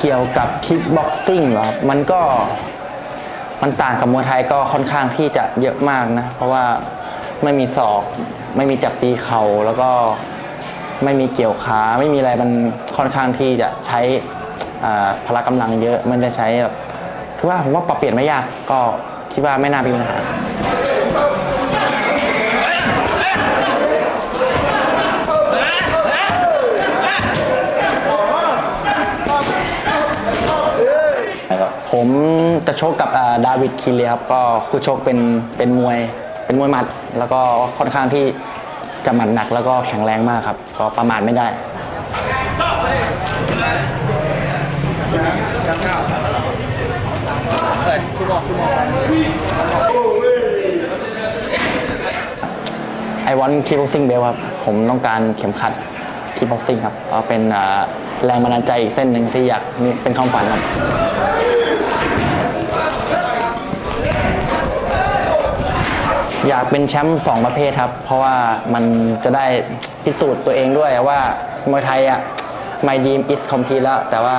เกี่ยวกับคิกบ็อกซิ่งเหรอครับมันก็มันต่างกับมวยไทยก็ค่อนข้างที่จะเยอะมากนะ เพราะว่าไม่มีศอก ไม่มีจับตีเข่าแล้วก็ไม่มีเกี่ยวขาไม่มีอะไรมันค่อนข้างที่จะใช้พละกำลังเยอะมันจะใช้แบบคือว่าผมว่าปรับเปลี่ยนไม่ยากก็คิดว่าไม่น่ามีปัญหา ผมจะชกกับดาวิดคินเลยครับก็คู่ชกเป็นเป็นมวยเป็นมวยหมัด แล้วก็ค่อนข้างที่จะหมัดหนักแล้วก็แข็งแรงมากครับ ก็ประมาทไม่ได้ I want kickboxing belt ครับ ผมต้องการเข็มขัด kickboxing ครับ ก็เป็นอ แรงบันดาลใจอีกเส้นหนึ่งที่อยากมีเป็นความฝันครับอยากเป็นแชมป์สองประเภทครับ เพราะว่ามันจะได้พิสูจน์ตัวเองด้วยว่ามวยไทยอะ my dream is complete แล้ว แต่ว่า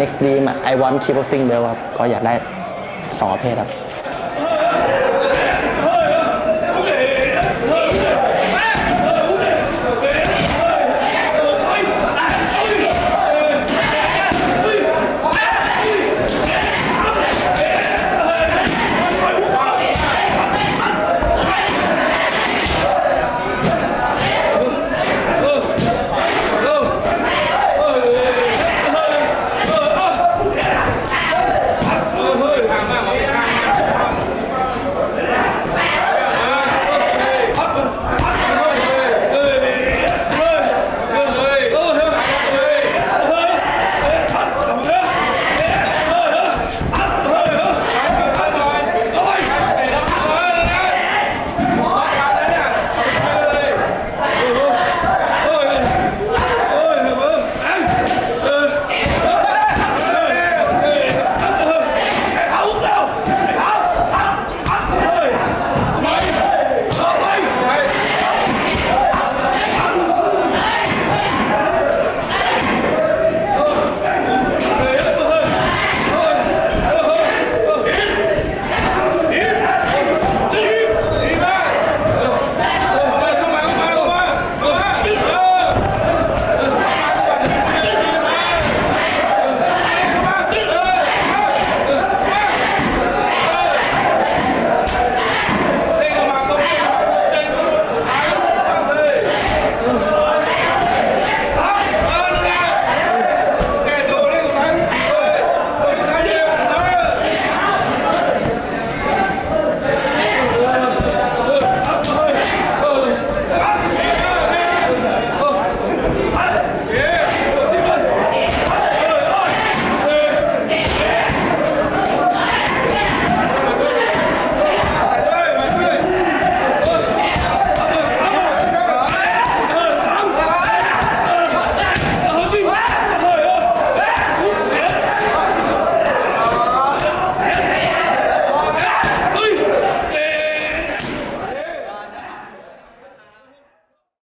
next dream อะ I want kickboxing belt ครับ ก็อยากได้สองประเภทครับ